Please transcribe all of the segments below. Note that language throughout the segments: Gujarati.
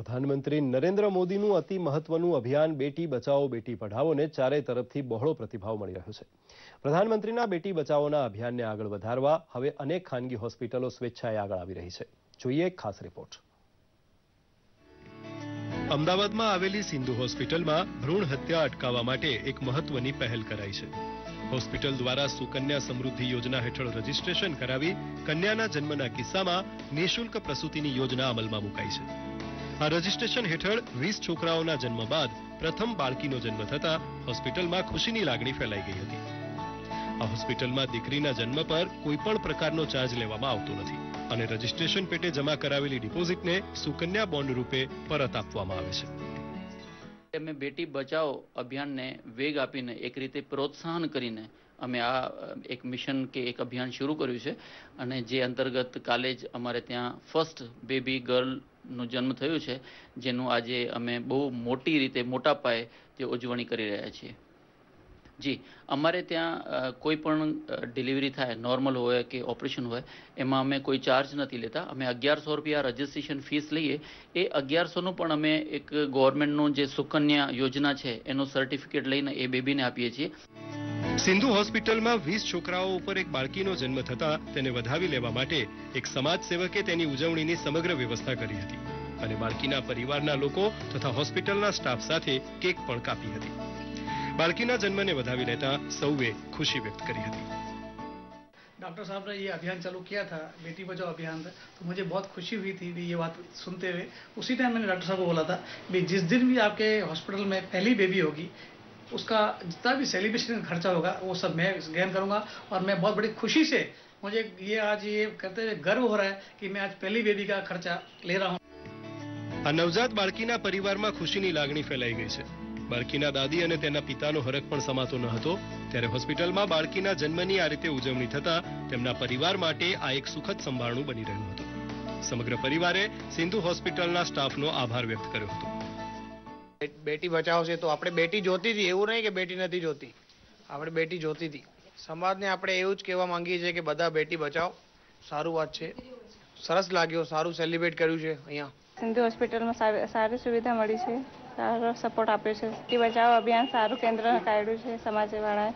પ્રધાનમંત્રી નરેન્દ્ર મોદીનું અતિ મહત્વનું અભિયાન બેટી બચાવો બેટી પઢાવોને ચારે તરફથી બહોળો પ્રતિભાવ મળી રહ્યો છે. પ્રધાનમંત્રીના બેટી બચાવોના અભિયાનને આગળ વધારવા હવે અનેક ખાનગી હોસ્પિટલો સ્વેચ્છાએ આગળ આવી રહી છે. જોઈએ ખાસ રિપોર્ટ. અમદાવાદમાં આવેલી સિંધુ હોસ્પિટલમાં ભ્રૂણ હત્યા અટકાવવા માટે એક મહત્વની પહેલ કરાઈ છે. હોસ્પિટલ દ્વારા સુકન્યા સમૃદ્ધિ યોજના હેઠળ રજીસ્ટ્રેશન કરાવી કન્યાના જન્મના કિસ્સામાં નિઃશુલ્ક પ્રસૂતિની યોજના અમલમાં મુકાઈ છે. આ રજીસ્ટ્રેશન હેઠળ વીસ છોકરાઓના જન્મ બાદ પ્રથમ બાળકીનો જન્મ થતા હોસ્પિટલમાં ખુશીની લાગણી ફેલાઈ ગઈ હતી. આ હોસ્પિટલમાં દીકરીના જન્મ પર કોઈ પણ પ્રકારનો ચાર્જ લેવામાં આવતો નથી અને રજીસ્ટ્રેશન પેટે જમા કરાવેલી ડિપોઝિટને સુકન્યા બોન્ડ રૂપે પરત આપવામાં આવે છે. અમે બેટી બચાવો અભિયાનને વેગ આપીને એક રીતે પ્રોત્સાહન કરીને અમે આ એક મિશન કે એક અભિયાન શરૂ કર્યું છે અને જે અંતર્ગત કાલે જ અમારે ત્યાં ફર્સ્ટ બેબી ગર્લનું જન્મ થયું છે, જેનું આજે અમે બહુ મોટી રીતે, મોટા પાયે તે ઉજવણી કરી રહ્યા છીએ. જી, અમારે ત્યાં કોઈ પણ ડિલિવરી થાય નોર્મલ હોય કે ઓપરેશન હોય, એમાં અમે કોઈ ચાર્જ નથી લેતા. અમે અગિયારસો રૂપિયા રજિસ્ટ્રેશન ફીસ લઈએ. એ અગિયારસોનું પણ અમે એક ગવર્મેન્ટનું જે સુકન્યા યોજના છે, એનું સર્ટિફિકેટ લઈને એ બેબીને આપીએ છીએ. સિંધુ હોસ્પિટલમાં વીસ છોકરાઓ ઉપર એક બાળકીનો જન્મ થતા તેને વધાવી લેવા માટે એક સમાજ સેવકે તેની ઉજવણીની સમગ્ર વ્યવસ્થા કરી હતી અને બાળકીના પરિવારના લોકો તથા હોસ્પિટલના સ્ટાફ સાથે કેક પણ કાપી હતી બાળકીના જન્મને વધાવી લેતા સૌએ ખુશી વ્યક્ત કરી હતી डॉक्टर साहब ने ये अभियान चालू किया था बेटी बचाओ अभियान था तो मुझे बहुत खुशी हुई थी भी ये बात सुनते हुए उसी टाइम मैंने डॉक्टर साहब को बोला था भी जिस दिन भी आपके हॉस्पिटल में पहली बेबी होगी उसका जितना भी सेलिब्रेशन का खर्चा होगा वो सब मैं गहन करूंगा और मैं बहुत बड़ी खुशी से मुझे ये आज ये कहते हुए गर्व हो रहा है कि मैं आज पहली बेबी का खर्चा ले रहा हूँ આ નવજાત બાળકીના પરિવારમાં ખુશીની લાગણી ફેલાઈ ગઈ છે બાળકીના દાદી અને તેના પિતાનો હરખ પણ સમાતો ન હતો ત્યારે હોસ્પિટલમાં બાળકીના જન્મની આ રીતે ઉજવણી થતા તેમના પરિવાર માટે આ એક સુખદ સંભાળણું બની રહ્યું હતું સમગ્ર પરિવારે સિંધુ હોસ્પિટલના સ્ટાફનો આભાર વ્યક્ત કર્યો હતો બેટી બચાવો છે તો આપણે બેટી જોતી હતી એવું નહીં કે બેટી નથી જોતી. આપણે બેટી જોતી હતી. સમાજને આપણે એવું જ કહેવા માંગીએ છીએ કે બધા બેટી બચાવો. સારું વાત છે. સરસ લાગ્યો સારું સેલિબ્રેટ કર્યું છે અહીંયા. સિંધુ હોસ્પિટલમાં સારી સુવિધા મળી છે. સારો સપોર્ટ આપ્યો છે. બેટી બચાવો અભિયાન સારું કેન્દ્ર કાઢ્યું છે સમાજવાળાએ.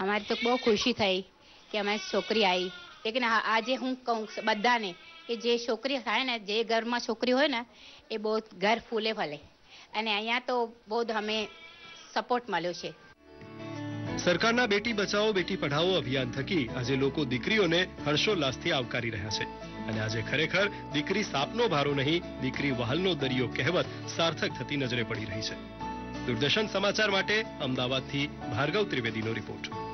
અમારી તો બહુ ખુશી થઈ કે અમારી છોકરી આવી. લેકિન આજે હું કહું બધાને કે જે છોકરી થાય ને જે ઘરમાં છોકરી હોય ને એ બહુ ઘર ફૂલે ફલે અને અહીંયા તો બહુ જ અમે સપોર્ટ મળ્યો છે. સરકારના બેટી બચાવો, બેટી પઢાઓ અભિયાન થકી આજે લોકો દીકરીઓને હર્ષોલ્લાસથી આવકારી રહ્યા છે. અને આજે ખરેખર દીકરી સાપનો ભારો નહીં, દીકરી વહાલનો દરિયો કહેવત સાર્થક થતી નજરે પડી રહી છે. દૂરદર્શન સમાચાર માટે અમદાવાદથી ભાર્ગવ ત્રિવેદીનો રિપોર્ટ.